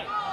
Ah!